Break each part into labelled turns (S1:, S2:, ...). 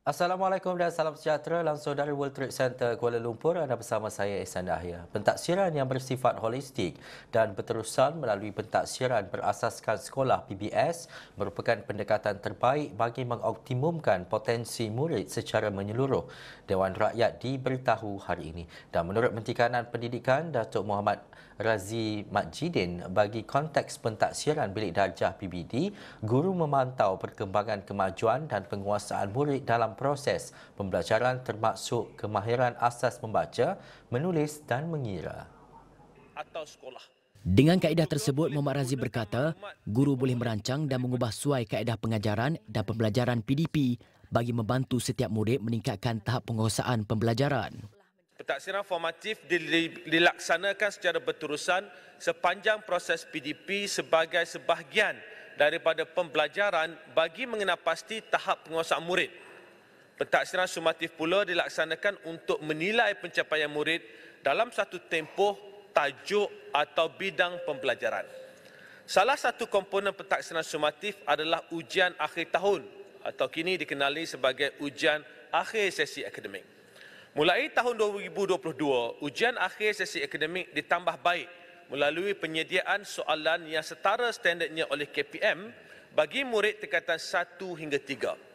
S1: Assalamualaikum dan salam sejahtera langsung dari World Trade Center Kuala Lumpur. Anda bersama saya Ihsan Dahya. Pentaksiran yang bersifat holistik dan berterusan melalui pentaksiran berasaskan sekolah PBS merupakan pendekatan terbaik bagi mengoptimumkan potensi murid secara menyeluruh. Dewan Rakyat diberitahu hari ini. Dan menurut Menteri Kanan Pendidikan, Datuk Muhammad Razi Majidin, bagi konteks pentaksiran bilik darjah PBD, guru memantau perkembangan kemajuan dan penguasaan murid dalam proses pembelajaran termasuk kemahiran asas membaca, menulis dan mengira.
S2: Atau sekolah.
S3: Dengan kaedah tersebut, Muhammad Razi berkata, guru boleh merancang dan mengubah suai kaedah pengajaran dan pembelajaran PDP bagi membantu setiap murid meningkatkan tahap penguasaan pembelajaran.
S2: Pentaksiran formatif dilaksanakan secara berterusan sepanjang proses PDP sebagai sebahagian daripada pembelajaran bagi mengenal pasti tahap penguasaan murid. Pentaksiran sumatif pula dilaksanakan untuk menilai pencapaian murid dalam satu tempoh, tajuk atau bidang pembelajaran. Salah satu komponen pentaksiran sumatif adalah ujian akhir tahun atau kini dikenali sebagai ujian akhir sesi akademik. Mulai tahun 2022, ujian akhir sesi akademik ditambah baik melalui penyediaan soalan yang setara standardnya oleh KPM bagi murid tingkatan 1 hingga 3.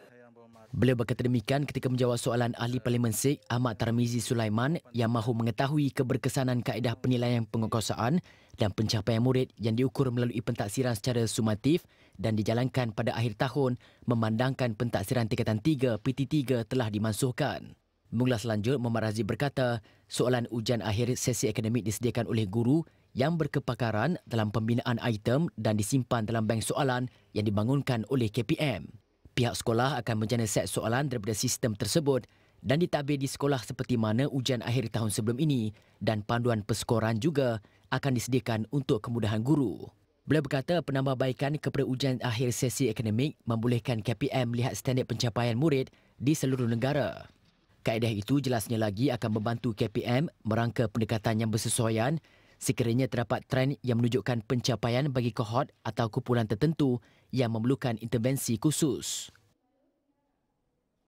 S3: Beliau berkata demikian ketika menjawab soalan ahli Parlimen Sikh Ahmad Tarmizi Sulaiman yang mahu mengetahui keberkesanan kaedah penilaian penguasaan dan pencapaian murid yang diukur melalui pentaksiran secara sumatif dan dijalankan pada akhir tahun memandangkan pentaksiran tingkatan 3 PT3 telah dimansuhkan. Mengulas lanjut, Muhammad Razi berkata, soalan ujian akhir sesi akademik disediakan oleh guru yang berkepakaran dalam pembinaan item dan disimpan dalam bank soalan yang dibangunkan oleh KPM. Pihak sekolah akan menjana set soalan daripada sistem tersebut dan ditadbir di sekolah seperti mana ujian akhir tahun sebelum ini dan panduan perskoran juga akan disediakan untuk kemudahan guru. Beliau berkata penambahbaikan kepada ujian akhir sesi akademik membolehkan KPM melihat standard pencapaian murid di seluruh negara. Kaedah itu jelasnya lagi akan membantu KPM merangka pendekatan yang bersesuaian sekiranya terdapat trend yang menunjukkan pencapaian bagi kohort atau kumpulan tertentu yang memerlukan intervensi khusus.